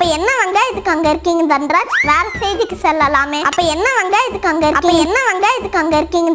அப்ப என்ன வெங்காயத்துக்கு அங்க இருக்கீங்க தன்ராஜ். வேற செய்திக்கு செல்லலாமே. அப்ப என்ன வெங்காயத்துக்கு அங்க இருக்கீங்க. என்ன வெங்காயத்துக்கு அங்க இருக்கீங்க